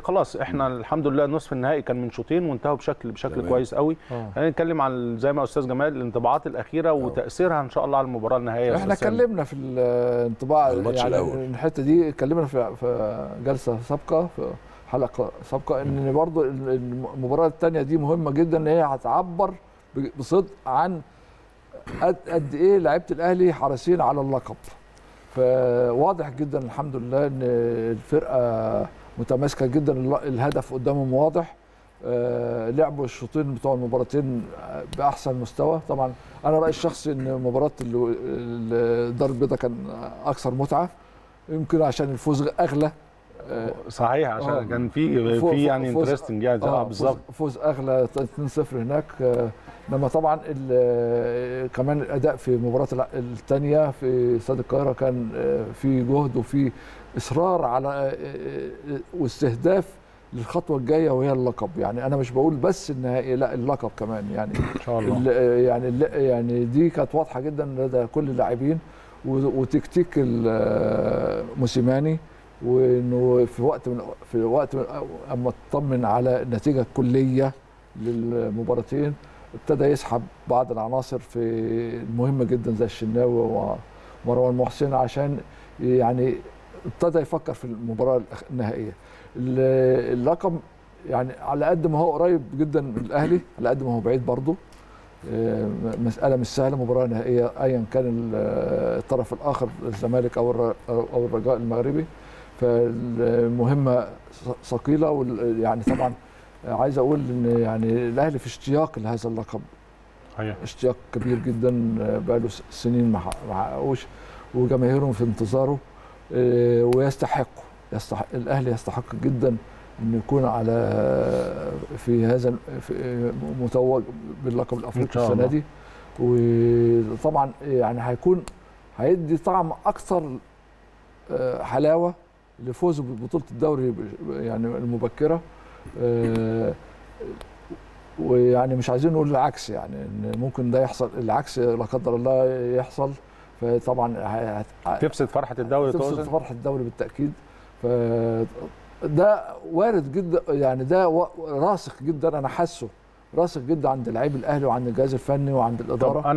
خلاص إحنا الحمد لله نصف النهائي كان من شوطين وانتهوا بشكل بشكل تمام. كويس قوي آه. خلينا نتكلم عن زي ما أستاذ جمال الانطباعات الأخيرة وتأثيرها إن شاء الله على المباراة النهائية إحنا. اتكلمنا في الانطباع يعني. الحتة دي اتكلمنا في في جلسة سابقة في حلقة سابقة إن برضو المباراة الثانية دي مهمة جدا إن هي هتعبر بصدق عن قد قد إيه لعيبة الأهلي حريصين على اللقب فواضح جدا الحمد لله إن الفرقة متماسكة جدا. الهدف قدامهم واضح. آه، لعبوا الشوطين بتوع المباراتين بأحسن مستوى. طبعا أنا رأيي الشخصي إن مباراة ال- ال- الدار البيضاء كان أكثر متعة. يمكن عشان الفوز أغلى. آه، صحيح عشان آه. كان في في يعني انترستنج يعني آه، آه بالظبط فوز, أغلى 2-0 هناك. آه، انما طبعا ال- كمان الأداء في المباراه الثانية في استاد القاهرة كان آه، في جهد وفي إصرار على آه، آه، واستهداف للخطوة الجاية وهي اللقب. يعني أنا مش بقول بس النهائي لا اللقب كمان. يعني إن شاء الله. ال- يعني ال- يعني دي كانت واضحة جدا لدى كل اللاعبين وتكتيك موسيماني. وإنه في وقت من في وقت من أما اطمن على النتيجه الكليه للمباراتين ابتدى يسحب بعض العناصر في المهمه جدا زي الشناوي ومروان محسن عشان يعني ابتدى يفكر في المباراة النهائية. ال- اللقب يعني على قد ما هو قريب جدا من الأهلي على قد ما هو بعيد برضه. آه، مسألة مش سهلة مباراة نهائية ايا كان ال- الطرف الآخر الزمالك أو أو الرجاء المغربي. فالمهمة ثقيلة وال- يعني طبعا عايز أقول إن يعني الأهلي في اشتياق لهذا اللقب. صحيح. اشتياق كبير جدا بقاله سنين ما حق- ما حققوش وجماهيرهم في انتظاره آه، ويستحقوا يستحق الأهلي يستحق جدا إنه يكون على في هذا في متوج باللقب الأفريقي السنة. دي. وطبعا يعني هيكون هيدي طعم أكثر آه، حلاوة لفوزه ببطولة الدوري يعني المبكرة آه، ويعني مش عايزين نقول العكس يعني إن ممكن ده يحصل العكس لا قدر الله يحصل. فطبعا تفسد فرحة الدوري تفسد تقصد فرحة الدوري بالتأكيد. ف ده وارد جدا يعني ده راسخ جدا أنا حاسه راسخ جدا عند لعيب الأهلي وعند الجهاز الفني وعند الإدارة.